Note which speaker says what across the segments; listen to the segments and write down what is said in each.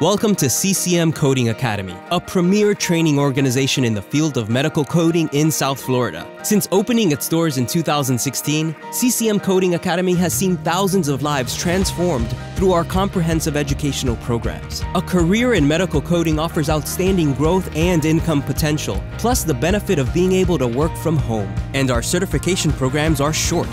Speaker 1: Welcome to CCM Coding Academy, a premier training organization in the field of medical coding in South Florida. Since opening its doors in 2016, CCM Coding Academy has seen thousands of lives transformed through our comprehensive educational programs. A career in medical coding offers outstanding growth and income potential, plus the benefit of being able to work from home. And our certification programs are short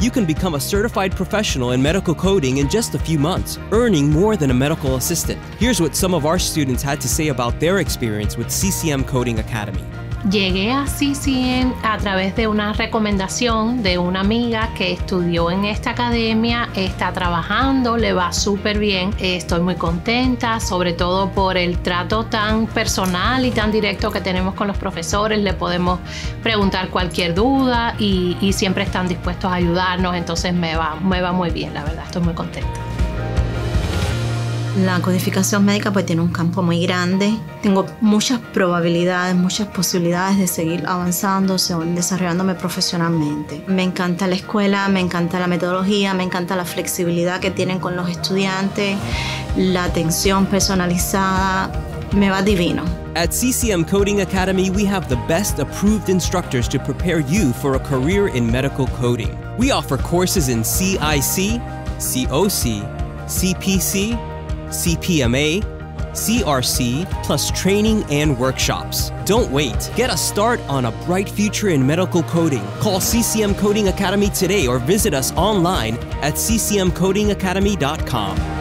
Speaker 1: you can become a certified professional in medical coding in just a few months, earning more than a medical assistant. Here's what some of our students had to say about their experience with CCM Coding Academy.
Speaker 2: Llegué a CCM a través de una recomendación de una amiga que estudió en esta academia, está trabajando, le va súper bien, estoy muy contenta, sobre todo por el trato tan personal y tan directo que tenemos con los profesores, le podemos preguntar cualquier duda y, y siempre están dispuestos a ayudarnos, entonces me va, me va muy bien, la verdad, estoy muy contenta.
Speaker 3: La codificación médica pues tiene un campo muy grande. Tengo muchas probabilidades, muchas posibilidades de seguir avanzando, desarrollándome profesionalmente. Me encanta la escuela, me encanta la metodología, me encanta la flexibilidad que tienen con los estudiantes, la atención personalizada. Me va divino.
Speaker 1: At CCM Coding Academy, we have the best approved instructors to prepare you for a career in medical coding. We offer courses in CIC, COC, CPC, CPMA, CRC, plus training and workshops. Don't wait. Get a start on a bright future in medical coding. Call CCM Coding Academy today or visit us online at ccmcodingacademy.com.